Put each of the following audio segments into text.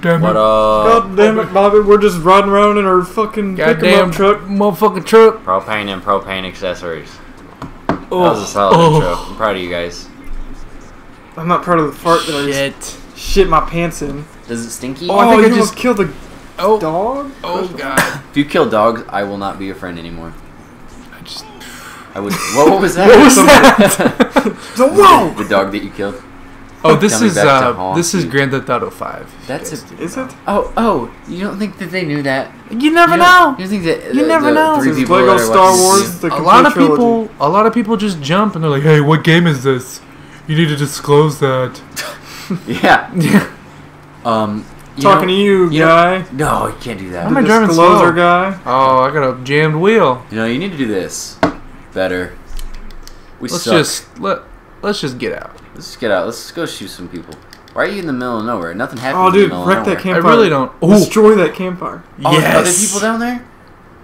God damn it. What up? Uh, god damn it, Bobby. We're just riding around in our fucking pick 'em Goddamn up truck. motherfucking truck. Propane and propane accessories. Oh. That Oh, was a solid Oh. intro. I'm proud of you guys. I'm not proud of the fart that I just Shit. shit my pants in. Does it stinky? Oh, I I think think I you just- just killed a Oh. dog. Oh god. If you kill dogs, I will not be your friend anymore. I just. I would. What, what was that? What was that? So whoa! the dog that you killed. Oh, this is back uh, this is. Grand Theft Auto Five. That's Yes. a. Is it? Oh, oh! You don't think that they knew that? You never you know. You think that? You the- never the know. Three people Lego Star Wars. The A lot of trilogy. people, a lot of people just jump and they're like, "Hey, what game is this? You need to disclose that." Yeah. Yeah. Um. you Talking know- to you, you know- guy. No, you can't do that. I'm a the driving disclosure slow? guy. Oh, I got a jammed wheel. You know, you need to do this better. We Let's suck. just let let's just get out. Let's just get out. Let's just go shoot some people. Why are you in the middle of nowhere? Nothing happens. Oh, in the dude, middle wreck of that campfire. I really don't. Ooh. Destroy that campfire. Oh, there's other Yes. people down there?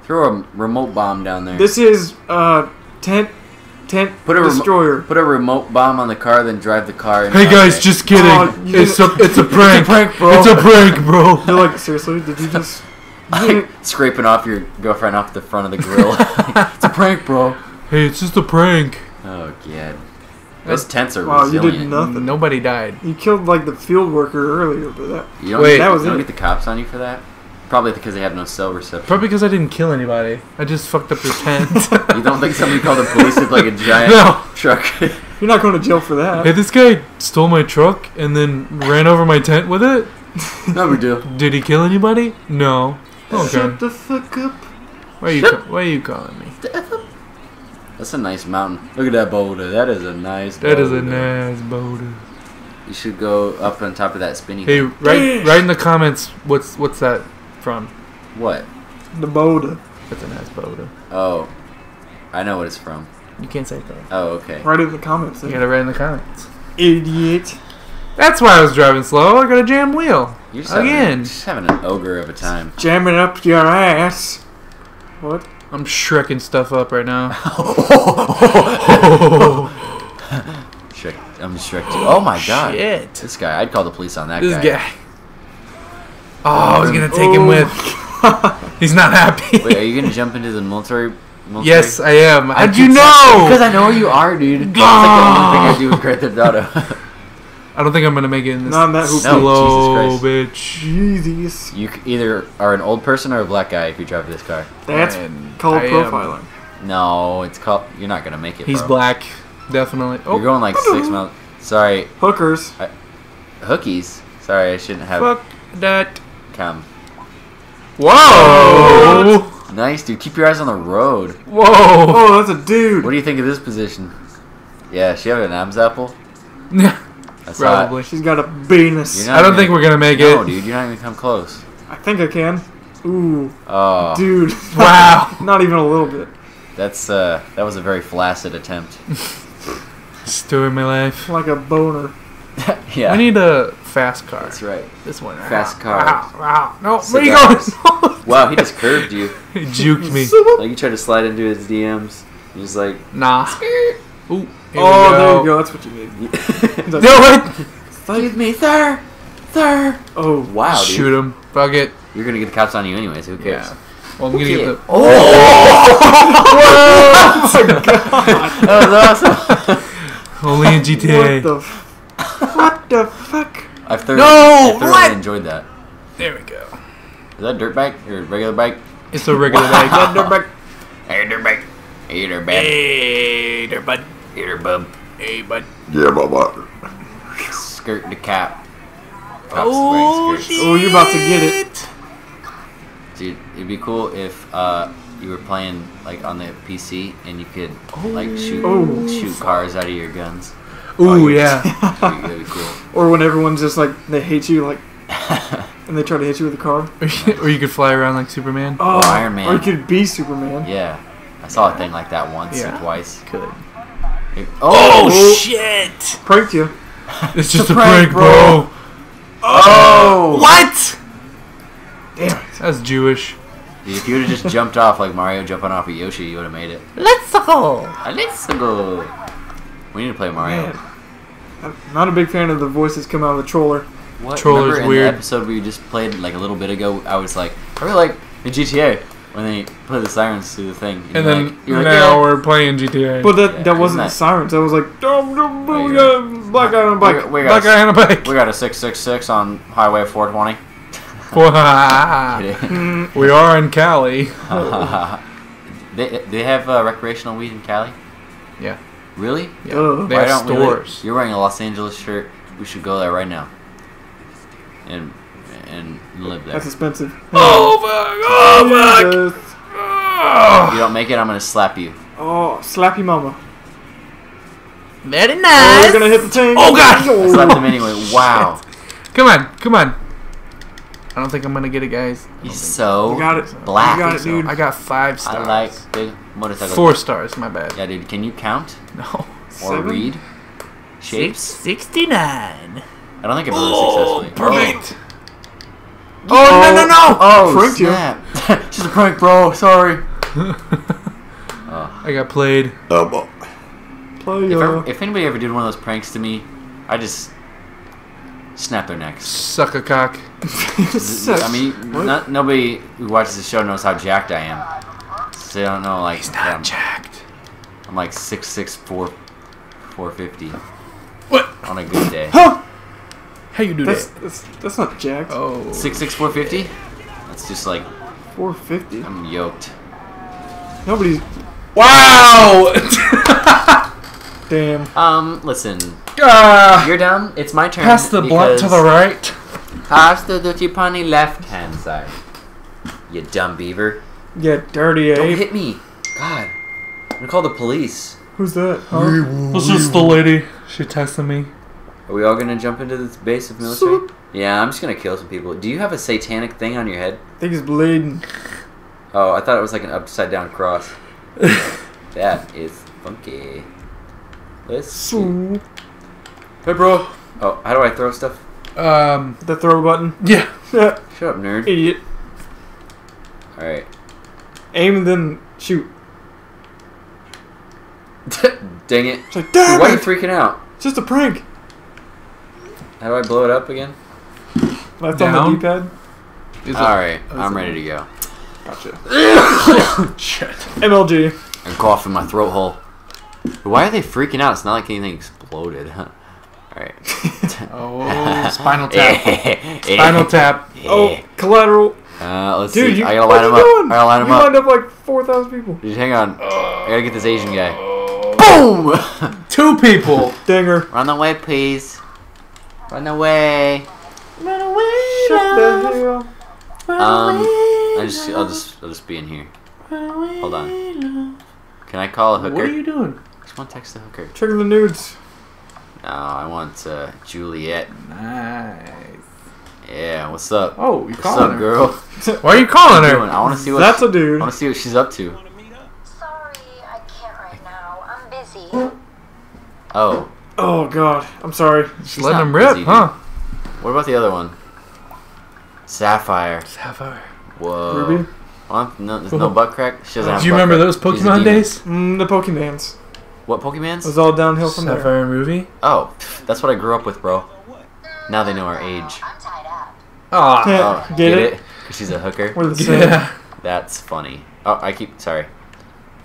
Throw a remote bomb down there. This is uh tent tent Put a remo- destroyer. Put a remote bomb on the car, then drive the car. Hey guys, it. just kidding. Oh, it's a it's a prank. prank, bro. It's a prank, bro. They're like, seriously? Did you just? Like, scraping off your girlfriend off the front of the grill. it's a prank, bro. Hey, it's just a prank. Oh god, those tents are Wow, you did nothing. Nobody died. You killed like the field worker earlier, but that. You don't, Wait. get, That was you don't it. get the cops on you for that. Probably because they have no cell reception. Probably because I didn't kill anybody. I just fucked up their tent. You don't think somebody called the police with like a giant No. truck? You're not going to jail for that. Hey, this guy stole my truck and then ran over my tent with it. no big deal. Did he kill anybody? No. Okay. Shut the fuck up. Why are you ca- Why are you calling me? That's a nice mountain. Look at that boulder. That is a nice. That is a boulder. nice boulder. You should go up on top of that spinny. Hey, thing. write write in the comments what's what's that from? What? The boulder. That's a nice boulder. Oh, I know what it's from. You can't say that. Oh, okay. Write it in the comments. You eh? gotta write in the comments. Idiot. That's why I was driving slow. I got a jam wheel. You're just having, Again. just having an ogre of a time. Jamming up your ass. What? I'm shrekking stuff up right now. Shrek, I'm Shrek. Oh my god. Shit. This guy, I'd call the police on that This guy. guy. Oh, I was gonna take him Oh. with. He's not happy. Wait, are you gonna jump into the military? military? yes, I am. I How'd you saying- Because? I know where you are, dude. That's like the only thing I do with Grand Theft Auto. I don't think I'm gonna make it in this Not in that hoop. No, slow Jesus bitch. Jesus. you either are an old person or a black guy if you drive this car. That's And called I am- profiling. No, it's called. You're not gonna make it. He's bro. black, definitely. You're Oh, going like oh. six miles. Sorry, Hookers. hookies. Sorry, I shouldn't have fuck that. come. Whoa! Nice, dude. Keep your eyes on the road. Whoa! Oh, that's a dude. What do you think of this position? Yeah, she have an Adam's apple. Yeah, That's hot. Probably. She's got a penis. You're I don't gonna- think we're gonna make No, it. dude, you're not even come close. I think I can. Ooh, Oh, dude. Wow. Not even a little bit. that's uh, that was a very flaccid attempt. Story of my life. Like a boner. yeah, I need a fast car. that's right. This one. Fast car. Wow, wow. No, where you going? Wow, he just curved you. he juked me. Like you tried to slide into his DMs. You're like, Nah. Ooh. Here oh, we there you go. That's what you need. He's like, Do it! excuse me, sir, sir. Oh, Wow, dude. Shoot him. Fuck it. You're gonna get the cops on you anyways. Who cares? Yeah. Well, I'm gonna get the. Oh! That was awesome. Only in what GTA. the? F- what the fuck? I've thoroughly, No, I thoroughly what? enjoyed that. There we go. Is that dirt bike or regular bike? It's a regular bike. That dirt bike. Hey, dirt bike. Hey, dirt bike. Hey there, bud. Hey, dirt bub. Hey, bud. Skirt the cap. Cops Oh, shit. Oh, you're about to get it. Dude, it'd be cool if uh, you were playing like on the PC and you could like shoot Oh. shoot cars out of your guns. Ooh, yeah. That'd be, cool. Or when everyone's just like they hate you, like, and they try to hit you with a car. or you could fly around like Superman. Oh, Iron Man. Or you could be Superman. Yeah, I saw a thing like that once Yeah. or twice. Could. It- Oh, oh, shit! Pranked you. It's just a a prank, prank, bro. oh! What? Damn it. That's Jewish. If you would have just jumped off like Mario jumping off of Yoshi, you would have made it. Let's go. Uh, Let's go. We need to play Mario. Man. I'm not a big fan of the voices coming out of the troller. What? Troller's Remember in weird. the episode we just played like a little bit ago? I was like, I really like in GTA when they play the sirens through the thing. And you're then like, you're like, now yeah. we're playing GTA. But that Yeah, that wasn't isn't that- sirens. That was like dum, dum, Oh, we got a black guy on a bike. We, we Black got guy on a bike. we got a six six six on Highway 420. Mm, we are in Cali. they they have uh, recreational weed in Cali. Yeah. Really? Yeah. Duh. They Why have don't we. You're wearing a Los Angeles shirt. We should go there right now. And and live there. that's expensive. Oh fuck! Oh fuck! Jesus. Ah! If Oh, you don't make it, I'm gonna slap you. Oh, slap your mama. very Oh, nice. you're gonna hit the tank. Oh, God. I oh. slapped him anyway. Wow. Come on, come on. I don't think I'm gonna get it, guys. I don't He's so You got it. black. You got it, so. dude. I got five stars. I stars. like big motorcycles. four stars. My bad. Yeah, dude. Can you count No. or Seven? read shapes? Sixty-nine. I don't think I've ever oh, successfully. perfect. Oh, no, no, no. Oh, Pranked you. snap. She's a prank, bro. Sorry. oh. I got played. Double. Play If, uh, ever, if anybody ever did one of those pranks to me, I just snap their necks. Suck a cock. I mean, not, nobody who watches the show knows how jacked I am. So they don't know, like, He's yeah, not jacked. I'm like 6'6", 4, 450 What? on a good day. Huh! How you do That's, that? that's that's not jacked. Oh. 6'6", 450? That's just like, 450. I'm yoked. Nobody's. Wow. Damn. Um, listen, Ah. you're done. It's my turn. Pass the blunt to the right. Pass the dirty on left hand side. You dumb beaver. Yeah, dirty Don't ape. hit me. God. I'm gonna call the police. Who's that? Huh? This is the lady. She texted me. Are we all gonna jump into this base of military? Yeah, I'm just gonna kill some people. Do you have a satanic thing on your head? I think he's bleeding. Oh, I thought it was like an upside down cross. that is funky. Let's see. Hey, bro. Oh, how do I throw stuff? Um. the throw button. Yeah. Yeah, Shut up, nerd. idiot. Alright. Aim and then shoot. Dang it. It's like, damn Why are you freaking out? It's just a prank. How do I blow it up again? Left on the D-pad. Is Alright, Oh, I'm ready to go. Gotcha. Shit. MLG. I cough in my throat hole. Why are they freaking out? It's not like anything exploded. Huh? Alright. Oh, spinal tap. Spinal Spinal tap. Oh, collateral. Uh, let's Dude, see. you, I gotta what line are him up. doing? I gotta line him you up. lined up like 4,000 people. Dude, hang on. I gotta get this Asian guy. Oh. Boom! Two people. Dinger. Run away, please. Run away. Run away. Shut the hell. Um, I just, I'll just, I'll just be in here. Hold on. Can I call a hooker? What are you doing? I just want to text the hooker. Checking the nudes. No, I want uh, Juliet. Nice. Yeah, what's up? Oh, you What's calling up, her? girl? Why are you calling What her? I want to see what. That's a dude. I want to see what she's up to. Sorry, I can't right now. I'm busy. Oh, Oh, God. I'm sorry. Just She's letting not him rip, busy, huh? what about the other one? Sapphire. Sapphire. Whoa. Ruby. Oh, no, there's no butt crack. She doesn't have Do you remember crack. those Pokemon days? Mm, the Pokemans. What It was all downhill from there. Sapphire movie. Oh, that's what I grew up with, bro. Now they know our age. I'm tied up. Ah. Yeah. Oh, Get it? 'Cause she's a hooker. We're the same. Yeah. That's funny. Oh, I keep sorry.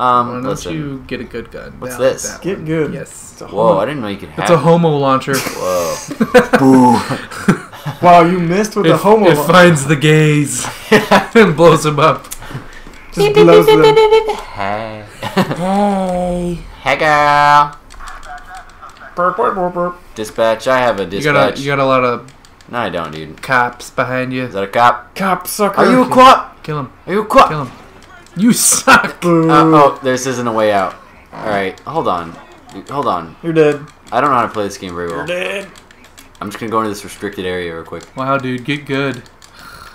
Why Um, don't listen. you get a good gun? What's Yeah, I like this? that Get one. good. Yes. It's Whoa, homo- I didn't know you could have. It's a homo launcher. Whoa. Boo. Wow, you missed with It, the homo. it finds the gays and blows them up. Just blows them. hey. Hey. Hey, girl. Burp, burp, burp, burp. Dispatch. I have a You dispatch. got a you got a lot of no, I don't, dude. cops behind you. Is that a cop? Cop sucker. Are you a cop? Kill him. Are you a cop? Kill him. You suck. Boo. Uh, oh, this isn't a way out. All right, hold on. Hold on. You're dead. I don't know how to play this game very well. You're well. dead. I'm just gonna go into this restricted area real quick. Wow, dude, get good.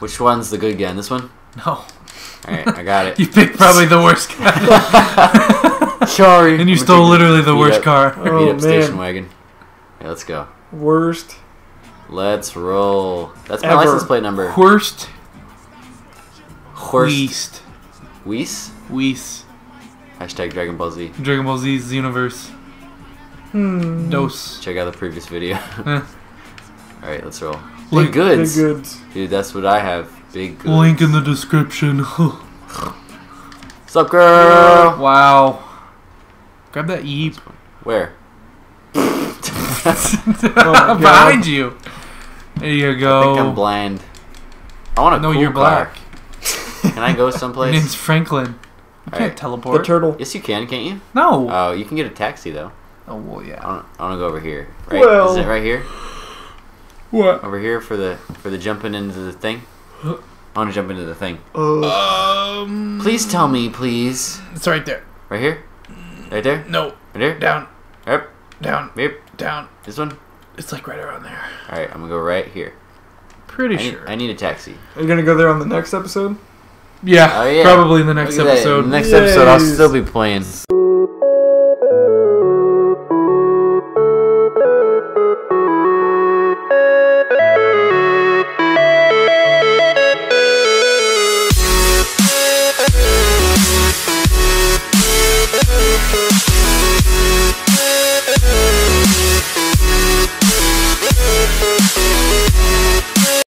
Which one's the good gun? This one? No. All right, I got it. You picked probably the worst guy. Sorry. and you I'm stole literally this the beat worst up- car. Beat Oh, up station wagon. Yeah, let's go. Worst. Let's roll. That's my Ever. license plate number. Worst. Worst. Weast. Weiss. Weast. Hashtag Dragon Ball Z. Dragon Ball Z's universe. Hmm. Dose. Check out the previous video. Eh. All right, let's roll. Big Link, goods. Big goods. Dude, that's what I have. Big goods. link in the description. Sup, girl? wow. Grab that yeep. Where? God. Behind you. There you go. I think go. I'm bland. I want a no, cool you're car. Black. Can I go Your someplace? name's Franklin. You can't teleport The turtle. Yes, you can, can't you? no. Oh, you can get a taxi though. oh well, I yeah. want, I want to go over here. Right? Well- Is it right here? What? Over here for the for the jumping into the thing. I want to jump into the thing. Uh, Um. Please tell me, please. It's right there. Right here. Right there. No. Right here. Down. Yep. Down. Yep. Down. This one. It's like right around there. All right. I'm gonna go right here. Pretty I need, sure. I need a taxi. are you gonna go there on the next episode? Yeah, Oh, yeah. Probably in the next Look at that. episode. Next episode, I'll still be playing.